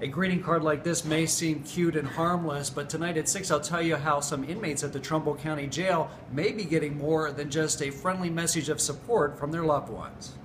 A greeting card like this may seem cute and harmless, but tonight at 6 I'll tell you how some inmates at the Trumbull County Jail may be getting more than just a friendly message of support from their loved ones.